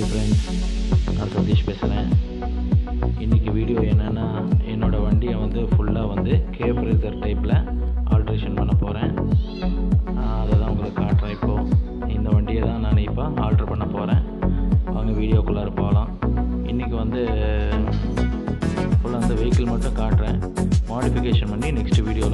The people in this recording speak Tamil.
ஹாய் ஃப்ரெண்ட்ஸ் நான் சதீஷ் பேசுகிறேன் இன்றைக்கி வீடியோ என்னென்னா என்னோடய வண்டியை வந்து ஃபுல்லாக வந்து கேப் ரேசர் டைப்பில் ஆல்ட்ரேஷன் பண்ண போகிறேன் அதை தான் உங்களுக்கு காட்டுறேன் இப்போது இந்த வண்டியை தான் நான் இப்போ ஆல்ட்ரு பண்ண போகிறேன் அவங்க வீடியோக்குள்ளார போகலாம் இன்றைக்கி வந்து ஃபுல்லாக அந்த வெஹிக்கிள் மட்டும் காட்டுறேன். மாடிஃபிகேஷன் பண்ணி நெக்ஸ்ட் வீடியோ